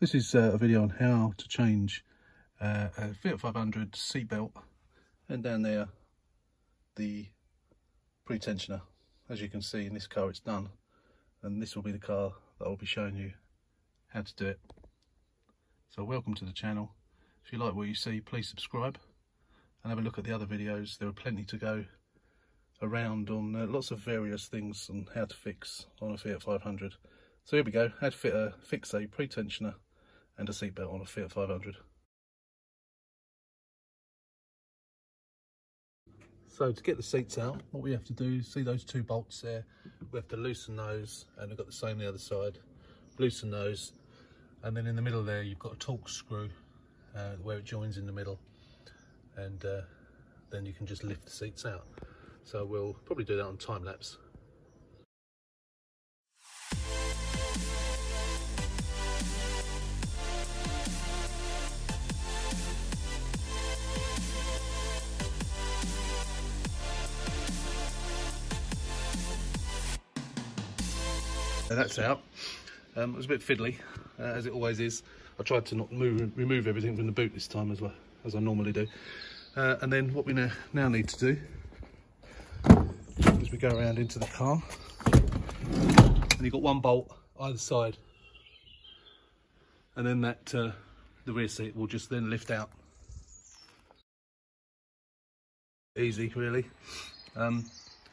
This is uh, a video on how to change uh, a Fiat 500 seatbelt and down there the pretensioner. As you can see in this car it's done and this will be the car that I'll be showing you how to do it. So welcome to the channel. If you like what you see please subscribe and have a look at the other videos. There are plenty to go around on uh, lots of various things on how to fix on a Fiat 500. So here we go, how to fit a, fix a pretensioner and a seatbelt on a Fiat 500. So to get the seats out, what we have to do, see those two bolts there, we have to loosen those, and we've got the same the other side, loosen those, and then in the middle there you've got a Torx screw uh, where it joins in the middle, and uh, then you can just lift the seats out. So we'll probably do that on time lapse. That's out. Um, it was a bit fiddly, uh, as it always is. I tried to not move, remove everything from the boot this time as well, as I normally do. Uh, and then what we now need to do is we go around into the car and you've got one bolt either side and then that uh, the rear seat will just then lift out easy really um,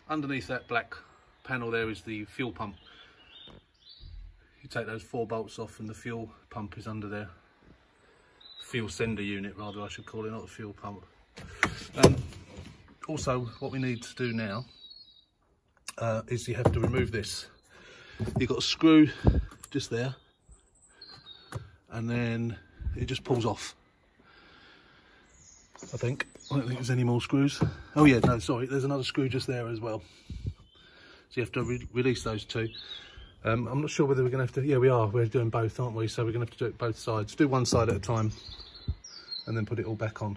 underneath that black panel there is the fuel pump you take those four bolts off and the fuel pump is under there. Fuel sender unit rather I should call it not the fuel pump. Um, also what we need to do now uh, is you have to remove this. You've got a screw just there and then it just pulls off. I think. I don't think there's any more screws. Oh yeah no sorry there's another screw just there as well. So you have to re release those two um, I'm not sure whether we're going to have to, yeah, we are, we're doing both, aren't we? So we're going to have to do it both sides. Do one side at a time and then put it all back on.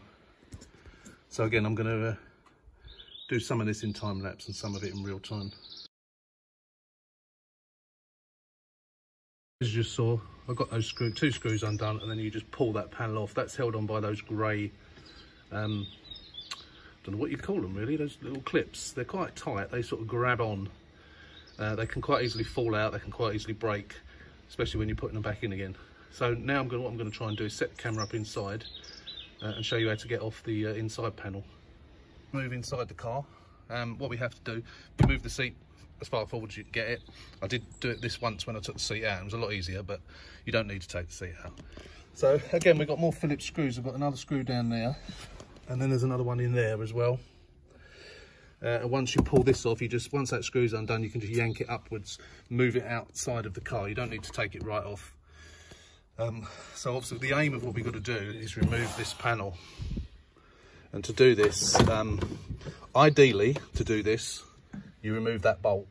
So again, I'm going to uh, do some of this in time lapse and some of it in real time. As you saw, I've got those screw, two screws undone and then you just pull that panel off. That's held on by those grey, um, don't know what you call them really, those little clips. They're quite tight, they sort of grab on uh, they can quite easily fall out, they can quite easily break, especially when you're putting them back in again. So now I'm gonna, what I'm going to try and do is set the camera up inside uh, and show you how to get off the uh, inside panel. Move inside the car. Um, what we have to do, you move the seat as far forward as you can get it. I did do it this once when I took the seat out. It was a lot easier, but you don't need to take the seat out. So again, we've got more Phillips screws. I've got another screw down there, and then there's another one in there as well. Uh, once you pull this off, you just, once that screw's undone, you can just yank it upwards, move it outside of the car. You don't need to take it right off. Um, so obviously the aim of what we've got to do is remove this panel. And to do this, um, ideally to do this, you remove that bolt.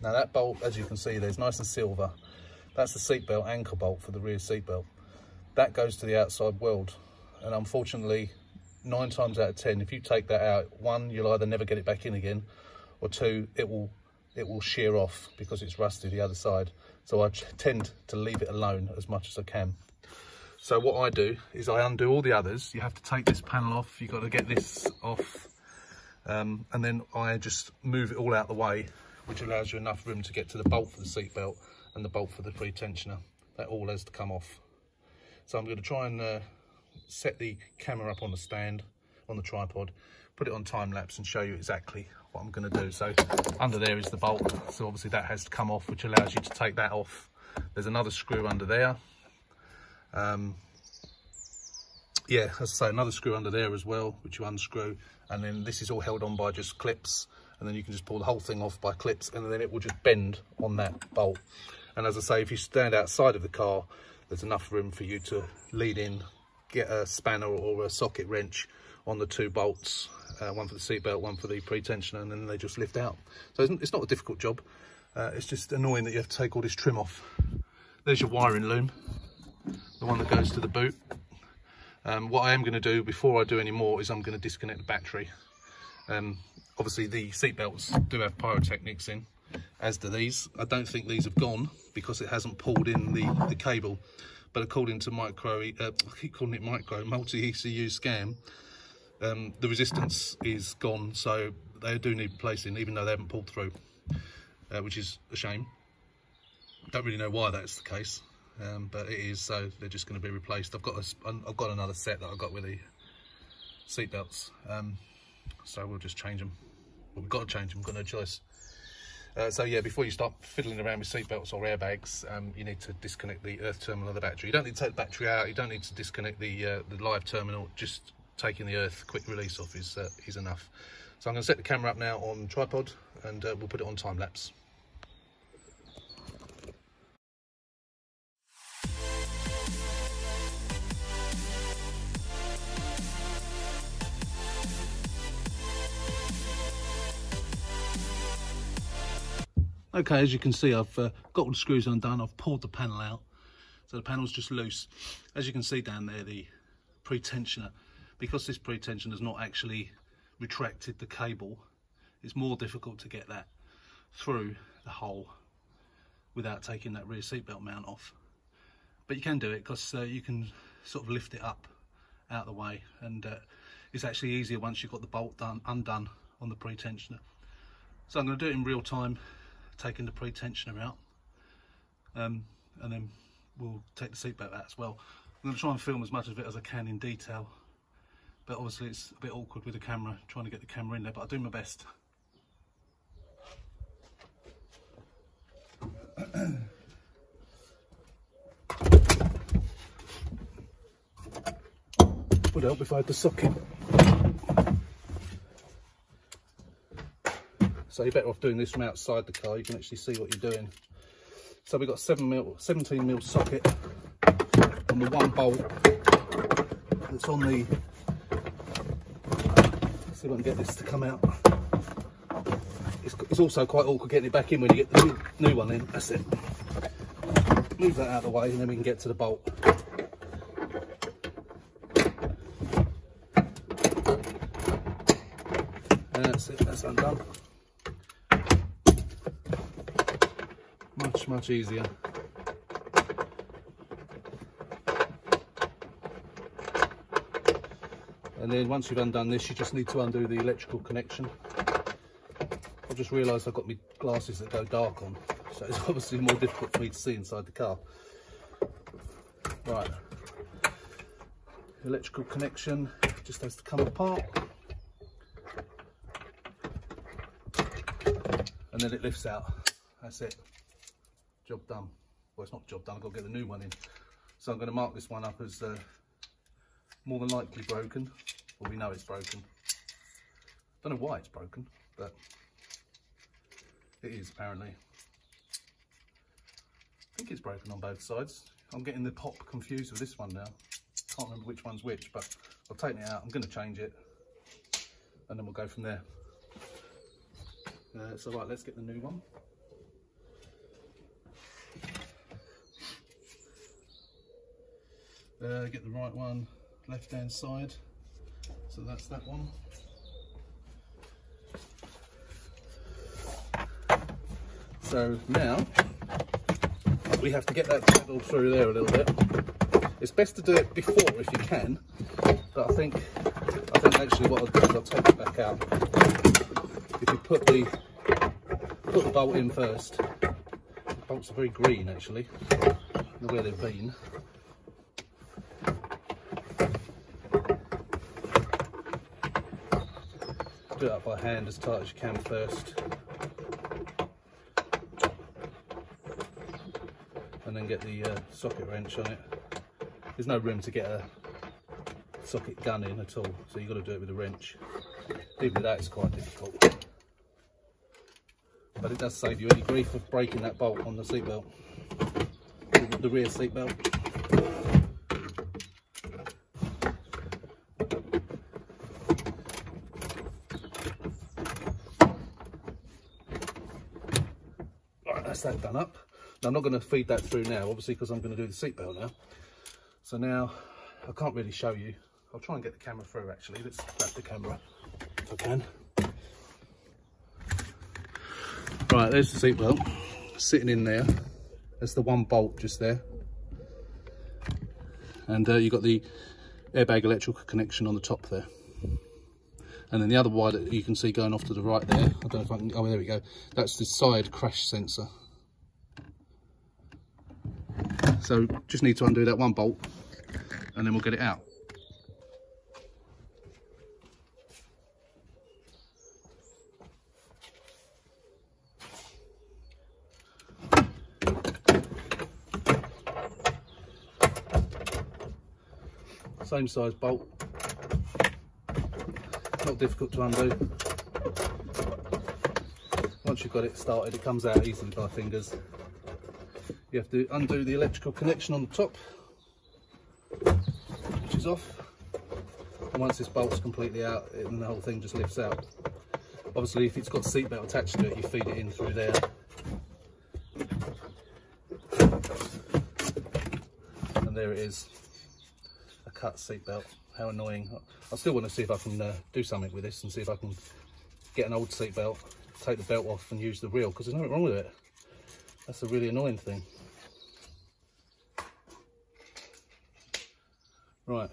Now that bolt, as you can see, there's nice and silver. That's the seatbelt anchor bolt for the rear seatbelt. That goes to the outside world. And unfortunately, nine times out of ten, if you take that out, one, you'll either never get it back in again, or two, it will it will shear off because it's rusty the other side. So I tend to leave it alone as much as I can. So what I do is I undo all the others. You have to take this panel off. You've got to get this off. Um, and then I just move it all out the way, which allows you enough room to get to the bolt for the seat belt and the bolt for the pretensioner. That all has to come off. So I'm going to try and uh, set the camera up on the stand, on the tripod, put it on time lapse and show you exactly what I'm going to do. So under there is the bolt. So obviously that has to come off, which allows you to take that off. There's another screw under there. Um, yeah, as I say, another screw under there as well, which you unscrew. And then this is all held on by just clips. And then you can just pull the whole thing off by clips and then it will just bend on that bolt. And as I say, if you stand outside of the car, there's enough room for you to lead in get a spanner or a socket wrench on the two bolts, uh, one for the seatbelt, one for the pretensioner, and then they just lift out. So it's not a difficult job. Uh, it's just annoying that you have to take all this trim off. There's your wiring loom, the one that goes to the boot. Um, what I am going to do before I do any more is I'm going to disconnect the battery. Um, obviously the seatbelts do have pyrotechnics in, as do these. I don't think these have gone because it hasn't pulled in the, the cable. But according to micro, uh, I keep calling it micro, multi-ECU scan, um, the resistance is gone. So they do need replacing, even though they haven't pulled through, uh, which is a shame. Don't really know why that's the case, um, but it is. So they're just going to be replaced. I've got a, I've got another set that I got with the seat belts, um, so we'll just change them. We've got to change them. we've Got no choice. Uh, so yeah, before you start fiddling around with seatbelts or airbags, um, you need to disconnect the earth terminal of the battery. You don't need to take the battery out. You don't need to disconnect the uh, the live terminal. Just taking the earth quick release off is uh, is enough. So I'm going to set the camera up now on tripod, and uh, we'll put it on time lapse. Okay, as you can see, I've uh, got all the screws undone. I've pulled the panel out. So the panel's just loose. As you can see down there, the pretensioner, because this pretensioner has not actually retracted the cable, it's more difficult to get that through the hole without taking that rear seatbelt mount off. But you can do it because uh, you can sort of lift it up out of the way and uh, it's actually easier once you've got the bolt done undone on the pretensioner. So I'm going to do it in real time taking the pre-tensioner out um, and then we'll take the seatbelt out as well. I'm going to try and film as much of it as I can in detail but obviously it's a bit awkward with the camera trying to get the camera in there but I'll do my best. Would help if I had the socket. So you're better off doing this from outside the car. You can actually see what you're doing. So we've got seven mil, 17 mil socket on the one bolt that's on the. Let's see if I can get this to come out. It's, it's also quite awkward getting it back in when you get the new, new one in. That's it. Move that out of the way and then we can get to the bolt. And that's it, that's undone. Much, easier. And then once you've undone this, you just need to undo the electrical connection. I've just realised I've got my glasses that go dark on, so it's obviously more difficult for me to see inside the car. Right, electrical connection just has to come apart. And then it lifts out, that's it job done. Well, it's not job done, I've got to get the new one in. So I'm going to mark this one up as uh, more than likely broken. Well, we know it's broken. Don't know why it's broken, but it is apparently. I think it's broken on both sides. I'm getting the pop confused with this one now. Can't remember which one's which, but I've taken it out. I'm going to change it, and then we'll go from there. Uh, so right, let's get the new one. Uh, get the right one left hand side. So that's that one. So now we have to get that pedal through there a little bit. It's best to do it before if you can, but I think I think actually what I'll do is I'll take it back out. If you put the put the bolt in first, the bolts are very green actually, the way they've been. Do it up by hand as tight as you can first. And then get the uh, socket wrench on it. There's no room to get a socket gun in at all, so you've got to do it with a wrench. Even with that, it's quite difficult. But it does save you any grief of breaking that bolt on the seatbelt, the rear seatbelt. That's that done up. Now, I'm not going to feed that through now, obviously, because I'm going to do the seatbelt now. So now, I can't really show you. I'll try and get the camera through, actually. Let's grab the camera if I can. Right, there's the seatbelt sitting in there. That's the one bolt just there. And uh, you've got the airbag electrical connection on the top there. And then the other wire that you can see going off to the right there, I don't know if I can, oh there we go, that's the side crash sensor. So just need to undo that one bolt and then we'll get it out. Same size bolt, not difficult to undo. Once you've got it started, it comes out easily by fingers. You have to undo the electrical connection on the top, which is off. And once this bolt's completely out, then the whole thing just lifts out. Obviously, if it's got seatbelt attached to it, you feed it in through there. And there it is a cut seatbelt. How annoying. I still want to see if I can uh, do something with this and see if I can get an old seatbelt, take the belt off and use the reel because there's nothing wrong with it. That's a really annoying thing. Right,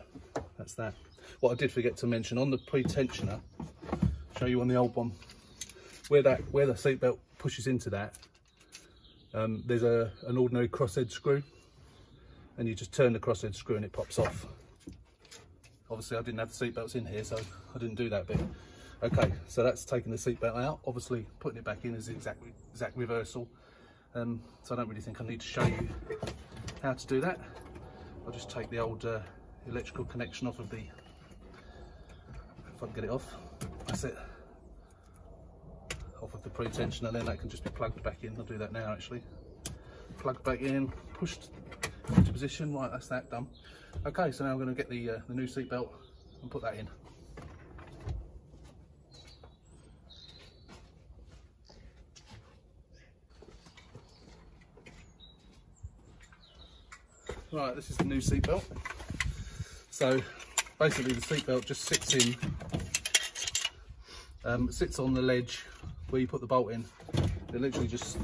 that's that. What I did forget to mention on the pre-tensioner, show you on the old one, where that where the seatbelt pushes into that, um, there's a an ordinary crosshead screw, and you just turn the crosshead screw and it pops off. Obviously I didn't have the seatbelts in here so I didn't do that bit. Okay so that's taking the seatbelt out. Obviously putting it back in is the exact exact reversal. Um, so I don't really think I need to show you how to do that. I'll just take the old uh, electrical connection off of the if I can get it off that's it. Off of the pre-tensioner and then that can just be plugged back in. I'll do that now actually. Plug back in pushed into position. Right that's that done. Okay, so now I'm going to get the, uh, the new seat belt and put that in. Right, this is the new seat belt. So basically the seat belt just sits in, um, sits on the ledge where you put the bolt in. It literally just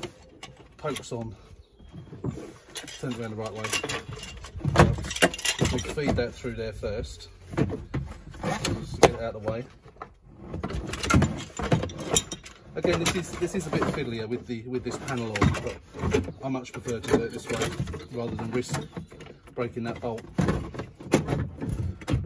pokes on, turns around the right way we feed that through there first. Just get it out of the way. Again, this is this is a bit fiddlier with the with this panel on, but I much prefer to do it this way rather than risk breaking that bolt.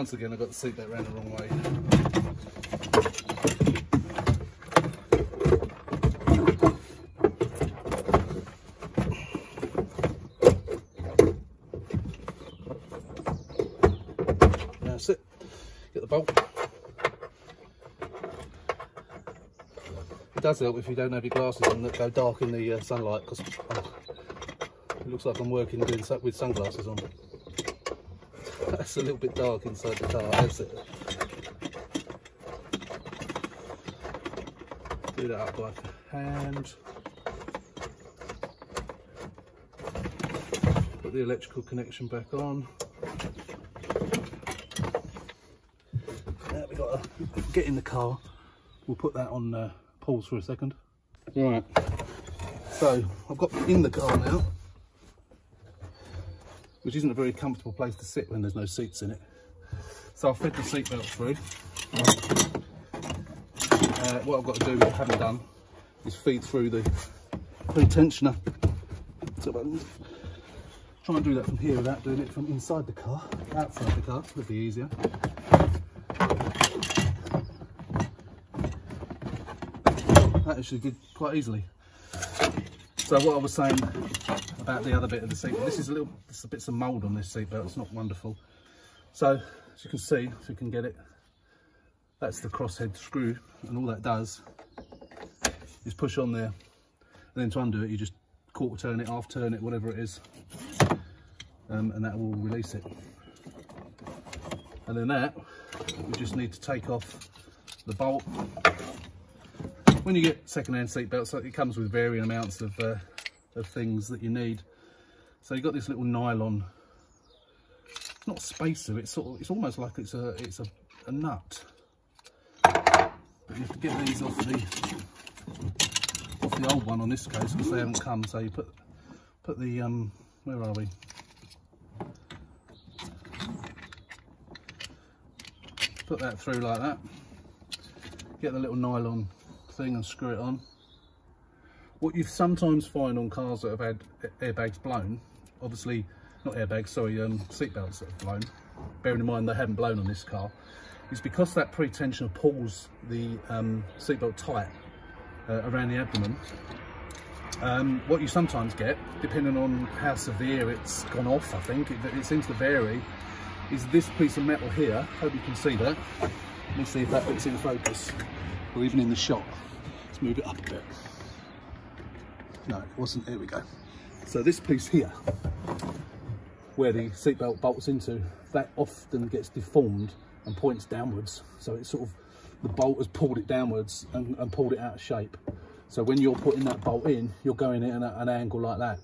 Once again, I got the seat back round the wrong way. That's it. Get the bolt. It does help if you don't have your glasses on that go dark in the uh, sunlight because oh, it looks like I'm working doing with sunglasses on. That's a little bit dark inside the car, is it? Do that up by hand. Put the electrical connection back on. Now we got to get in the car. We'll put that on uh, pause for a second. Right, so I've got in the car now which isn't a very comfortable place to sit when there's no seats in it. So I'll fit the seatbelt through. Uh, what I've got to do, which I haven't done, is feed through the pre-tensioner. So try and do that from here without doing it from inside the car, outside the car, would be easier. That actually did quite easily. So what I was saying about the other bit of the seat. This is a little, there's a bit of mould on this seatbelt. It's not wonderful. So as you can see, if you can get it, that's the crosshead screw, and all that does is push on there, And then to undo it, you just quarter turn it, half turn it, whatever it is. Um, and that will release it. And then that, you just need to take off the bolt. When you get second-hand seat belts, it comes with varying amounts of, uh, of things that you need. So you've got this little nylon, not spacer, it's sort of, it's almost like it's a, it's a, a nut. But you have to get these off the, off the old one on this case because they haven't come. So you put, put the, um, where are we? Put that through like that. Get the little nylon thing and screw it on. What you sometimes find on cars that have had airbags blown, obviously not airbags, sorry, um, seat belts that have blown, bearing in mind they haven't blown on this car, is because that pre-tensioner pulls the um, seatbelt tight uh, around the abdomen. Um, what you sometimes get, depending on how severe it's gone off, I think, it, it seems to vary, is this piece of metal here. Hope you can see that. Let me see if that bit's in focus, or even in the shot. Move it up a bit. No, it wasn't. There we go. So this piece here, where the seatbelt bolts into, that often gets deformed and points downwards. So it's sort of, the bolt has pulled it downwards and, and pulled it out of shape. So when you're putting that bolt in, you're going in at an angle like that.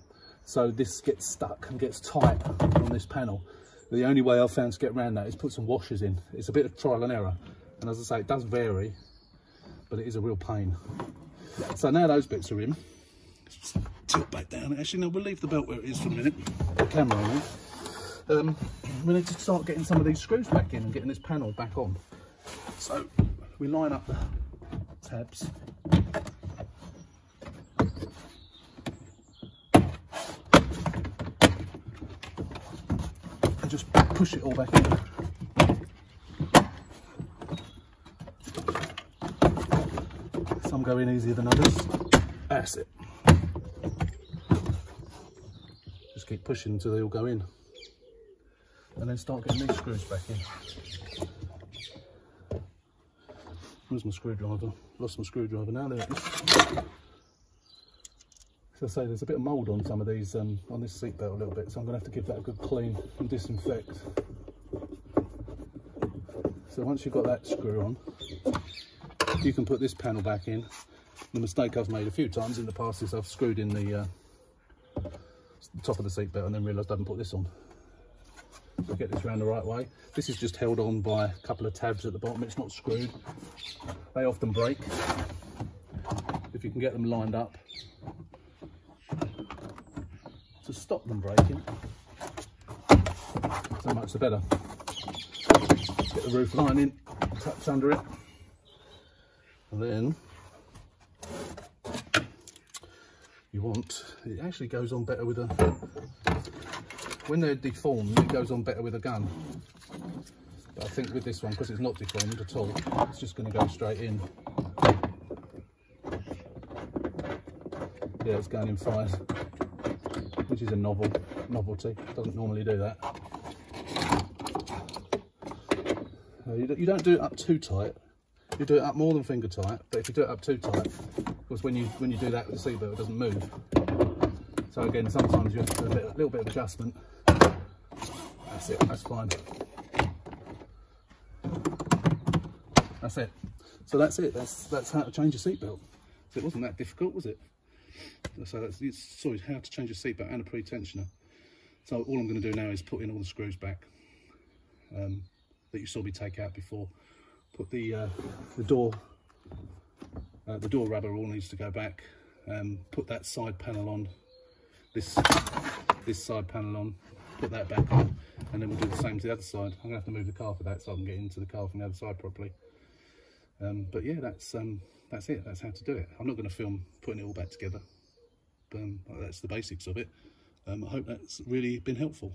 So this gets stuck and gets tight on this panel. The only way I've found to get around that is put some washers in. It's a bit of trial and error. And as I say, it does vary, but it is a real pain. So now those bits are in, tilt back down. Actually, no, we'll leave the belt where it is for a minute. The camera on um, we need to start getting some of these screws back in and getting this panel back on. So we line up the tabs. And just push it all back in. Some go in easier than others. That's it. Just keep pushing until they all go in. And then start getting these screws back in. Where's my screwdriver? Lost my screwdriver now, there it is. So I say there's a bit of mould on some of these, um, on this seat belt a little bit, so I'm going to have to give that a good clean and disinfect. So once you've got that screw on, you can put this panel back in. The mistake I've made a few times in the past is I've screwed in the, uh, top of the seat belt and then realised I haven't put this on. So get this around the right way. This is just held on by a couple of tabs at the bottom. It's not screwed. They often break if you can get them lined up to stop them breaking. So much the better. Get the roof lining tucked under it. Then you want, it actually goes on better with a, when they're deformed, it goes on better with a gun. But I think with this one, because it's not deformed at all, it's just going to go straight in. Yeah, it's going in five, which is a novel novelty. Doesn't normally do that. Uh, you don't do it up too tight you do it up more than finger tight, but if you do it up too tight, because when you when you do that with the seatbelt, it doesn't move. So again, sometimes you have to do a, bit, a little bit of adjustment. That's it, that's fine. That's it. So that's it, that's that's how to change a seatbelt. So it wasn't that difficult, was it? So that's sorry, how to change a seatbelt and a pre-tensioner. So all I'm going to do now is put in all the screws back um, that you saw me take out before put the uh, the door uh, the door rubber all needs to go back. Um, put that side panel on this this side panel on put that back on and then we'll do the same to the other side. I'm gonna have to move the car for that so I can get into the car from the other side properly. Um, but yeah that's um, that's it. That's how to do it. I'm not going to film putting it all back together. But um, that's the basics of it. Um, I hope that's really been helpful